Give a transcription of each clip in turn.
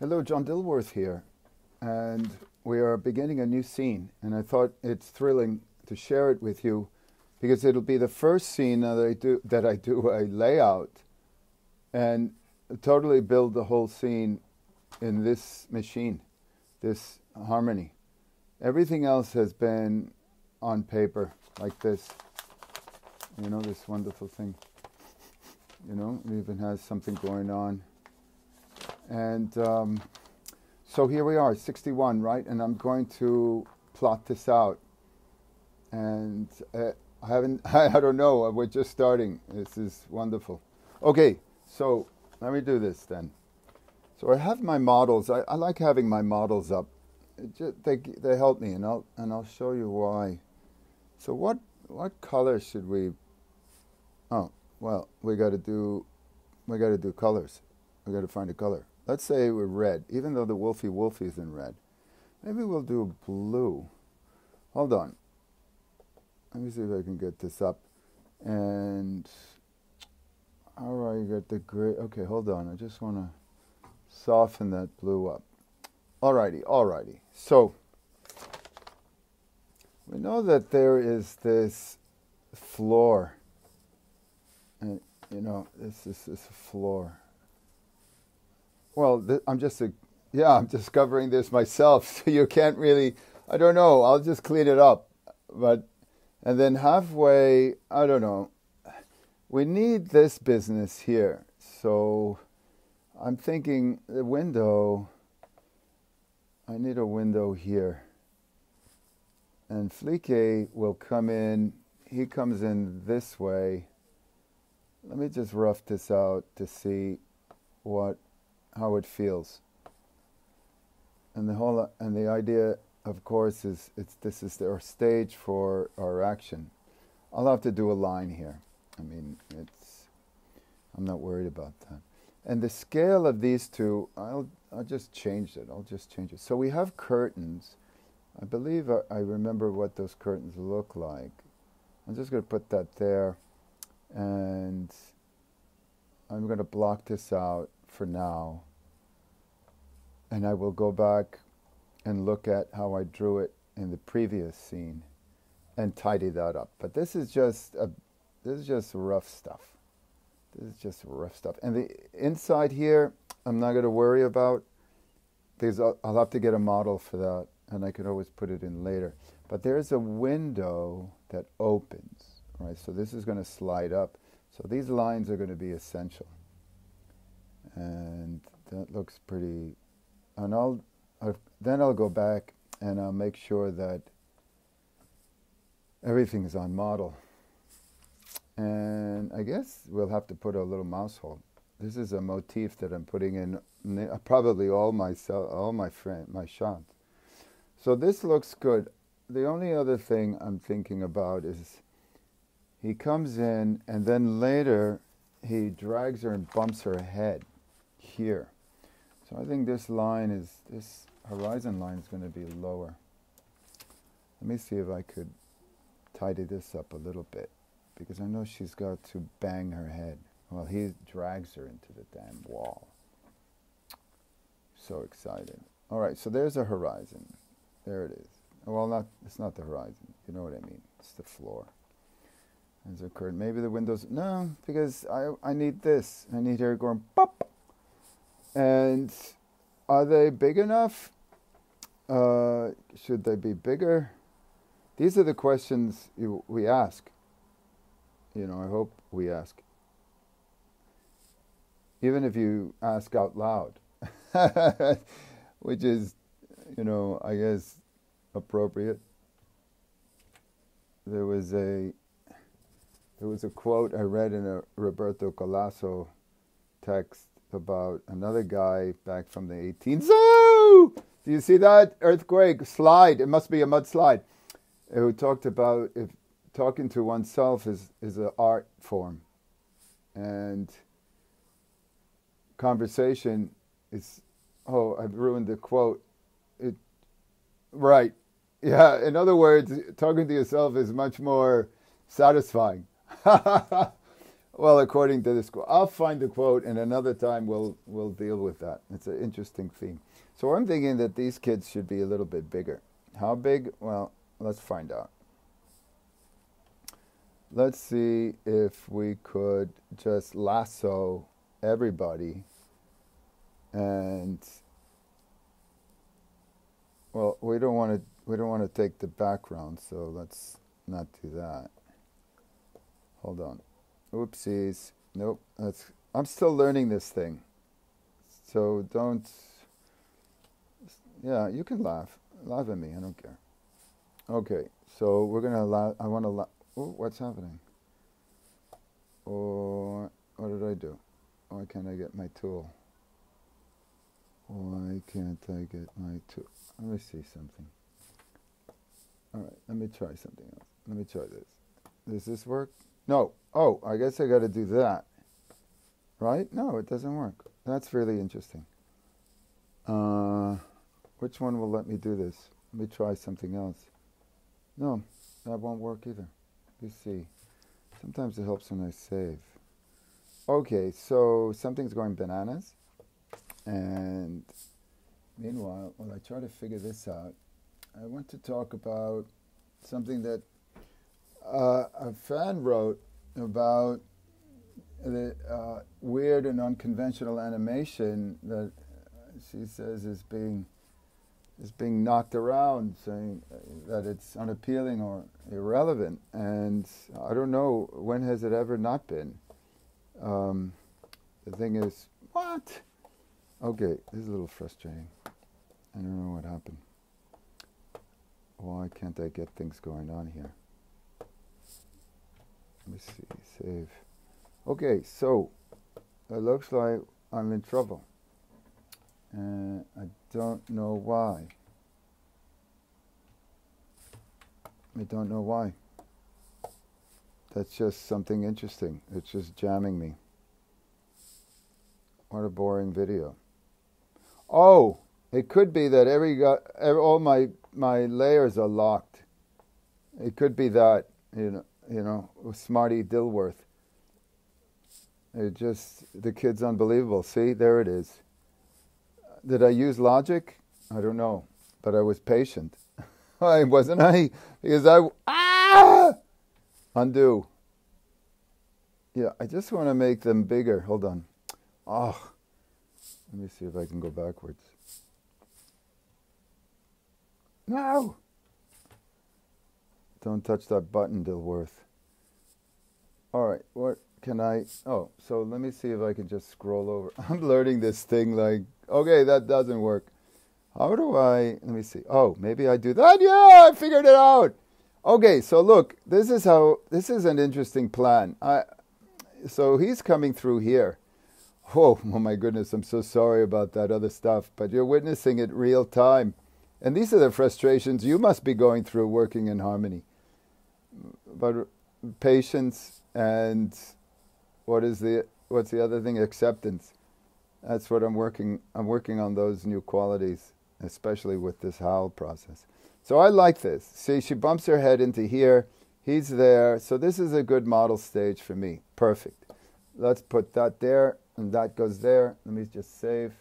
Hello, John Dilworth here, and we are beginning a new scene. And I thought it's thrilling to share it with you because it'll be the first scene that I do that I do a layout and totally build the whole scene in this machine, this harmony. Everything else has been on paper like this. You know, this wonderful thing. You know, it even has something going on and um, so here we are, 61, right? And I'm going to plot this out. And uh, I haven't, I, I don't know, we're just starting. This is wonderful. Okay, so let me do this then. So I have my models. I, I like having my models up. Just, they, they help me, and I'll, and I'll show you why. So what, what color should we? Oh, well, we got to do, we got to do colors. We got to find a color. Let's say we're red, even though the Wolfie Wolfie is in red. Maybe we'll do blue. Hold on. Let me see if I can get this up. And how do I get the gray? Okay, hold on. I just want to soften that blue up. Alrighty, alrighty. So we know that there is this floor. And, you know, this is this floor. Well, th- I'm just a, yeah, I'm discovering this myself. So you can't really, I don't know. I'll just clean it up, but and then halfway, I don't know. We need this business here, so I'm thinking the window. I need a window here, and Flique will come in. He comes in this way. Let me just rough this out to see what how it feels. And the whole and the idea, of course, is it's this is our stage for our action. I'll have to do a line here. I mean, it's I'm not worried about that. And the scale of these two, I'll I'll just change it. I'll just change it. So we have curtains. I believe I, I remember what those curtains look like. I'm just going to put that there, and I'm going to block this out for now. And I will go back and look at how I drew it in the previous scene and tidy that up. But this is just a, this is just rough stuff. This is just rough stuff. And the inside here, I'm not going to worry about because I'll, I'll have to get a model for that, and I can always put it in later. But there's a window that opens, right? So this is going to slide up. So these lines are going to be essential and that looks pretty. And I'll, I'll then I'll go back and I'll make sure that everything is on model. And I guess we'll have to put a little mouse hole. This is a motif that I'm putting in probably all my all my frame, my shots. So this looks good. The only other thing I'm thinking about is he comes in and then later he drags her and bumps her head here. So I think this line is, this horizon line is going to be lower. Let me see if I could tidy this up a little bit because I know she's got to bang her head. Well, he drags her into the damn wall. So excited. All right, so there's a horizon. There it is. Well, not it's not the horizon. You know what I mean? It's the floor. As occurred. Maybe the windows. No, because I I need this. I need her going pop and are they big enough? Uh, should they be bigger? These are the questions you, we ask. You know, I hope we ask. Even if you ask out loud, which is, you know, I guess appropriate. There was a there was a quote I read in a Roberto Calasso text about another guy back from the 18th. So, do you see that earthquake slide? It must be a mudslide. Who talked about if talking to oneself is is an art form, and conversation is. Oh, I've ruined the quote. It, right. Yeah. In other words, talking to yourself is much more satisfying. well, according to this quote, I'll find the quote, and another time we'll we'll deal with that. It's an interesting theme. So I'm thinking that these kids should be a little bit bigger. How big? Well, let's find out. Let's see if we could just lasso everybody and well, we don't want to we don't want to take the background, so let's not do that. Hold on. Oopsies. Nope. That's I'm still learning this thing. So don't Yeah, you can laugh. Laugh at me. I don't care. Okay. So we're going to I want to la- oh, what's happening? Oh, what did I do? Why can't I get my tool? Why can't I get my tool? Let me see something. All right, let me try something else. Let me try this. Does this work? No. Oh, I guess I got to do that. Right? No, it doesn't work. That's really interesting. Uh, which one will let me do this? Let me try something else. No, that won't work either. You see. Sometimes it helps when I save. Okay, so something's going bananas. And meanwhile, while I try to figure this out, I want to talk about something that uh, a fan wrote about the uh, weird and unconventional animation that she says is being is being knocked around, saying that it's unappealing or irrelevant. And I don't know when has it ever not been. Um, the thing is, what? Okay, this is a little frustrating. I don't know what happened. Why can't I get things going on here? Let me see, save. Okay, so it looks like I'm in trouble. And I don't know why. I don't know why. That's just something interesting. It's just jamming me. What a boring video. Oh, it could be that every, every all my my layers are locked. It could be that you know you know Smarty Dilworth. It just the kid's unbelievable. See, there it is. Did I use logic? I don't know, but I was patient. I wasn't I because I ah undo. Yeah, I just want to make them bigger. Hold on. Oh, let me see if I can go backwards. No! Don't touch that button, Dilworth. All right, what can I? Oh, so let me see if I can just scroll over. I'm learning this thing like, okay, that doesn't work. How do I? Let me see. Oh, maybe I do that. Yeah, I figured it out. Okay, so look, this is how. This is an interesting plan. I. So he's coming through here. Oh, oh my goodness, I'm so sorry about that other stuff, but you're witnessing it real time. And these are the frustrations you must be going through working in harmony. But patience and what is the what's the other thing? Acceptance. That's what I'm working I'm working on those new qualities, especially with this howl process. So I like this. See, she bumps her head into here. He's there. So this is a good model stage for me. Perfect. Let's put that there, and that goes there. Let me just save.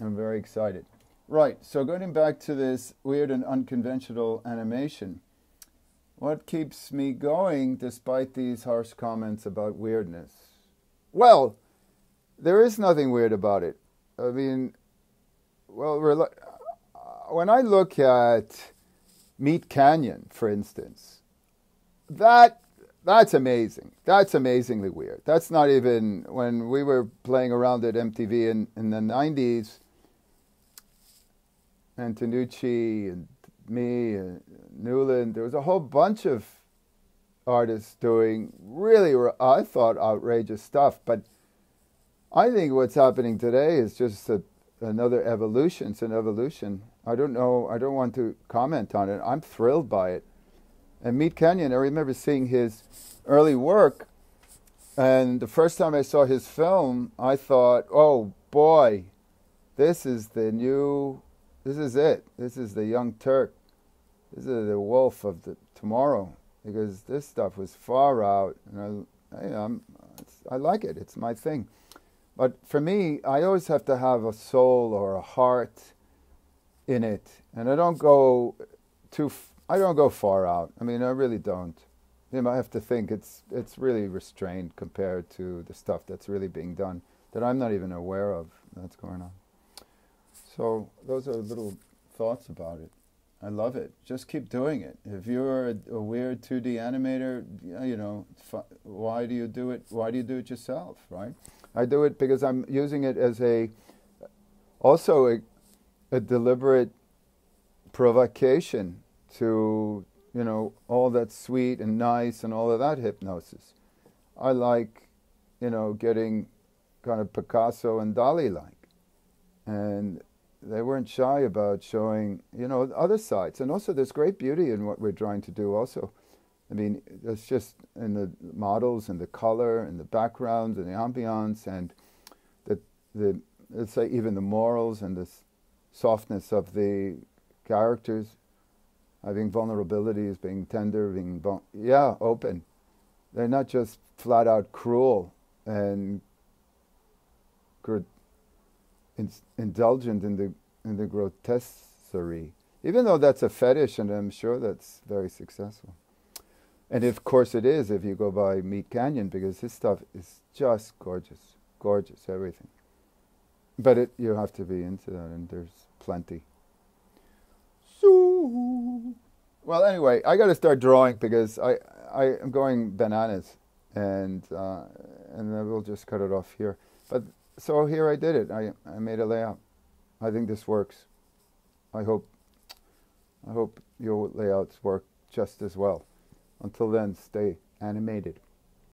I'm very excited. Right, so going back to this weird and unconventional animation, what keeps me going despite these harsh comments about weirdness? Well, there is nothing weird about it. I mean, well, when I look at Meat Canyon, for instance, that that's amazing. That's amazingly weird. That's not even when we were playing around at MTV in, in the 90s Antonucci and me and Newland. There was a whole bunch of artists doing really, I thought, outrageous stuff. But I think what's happening today is just a, another evolution. It's an evolution. I don't know. I don't want to comment on it. I'm thrilled by it. And Meat Canyon, I remember seeing his early work. And the first time I saw his film, I thought, oh boy, this is the new this is it. This is the young Turk. This is the wolf of the tomorrow because this stuff was far out. And I, I, I'm I like it. It's my thing. But for me, I always have to have a soul or a heart in it, and I don't go too. I don't go far out. I mean, I really don't. You know, I have to think it's it's really restrained compared to the stuff that's really being done that I'm not even aware of that's going on. So those are little thoughts about it. I love it. Just keep doing it. If you're a, a weird 2D animator, you know, why do you do it? Why do you do it yourself, right? I do it because I'm using it as a also a, a deliberate provocation to you know all that sweet and nice and all of that hypnosis. I like you know getting kind of Picasso and Dali like, and they weren't shy about showing, you know, other sides. And also, there's great beauty in what we're trying to do. Also, I mean, it's just in the models and the color and the backgrounds and the ambiance and the the let's say even the morals and the softness of the characters, having vulnerabilities, being tender, being yeah, open. They're not just flat out cruel and in, indulgent in the in the grotesquerie, even though that's a fetish, and I'm sure that's very successful. And of course it is if you go by Meat Canyon, because his stuff is just gorgeous, gorgeous, everything. But it, you have to be into that, and there's plenty. So, well, anyway, I got to start drawing because I I am going bananas, and uh, and then we'll just cut it off here. But so here I did it. I, I made a layout. I think this works. I hope I hope your layouts work just as well. Until then, stay animated.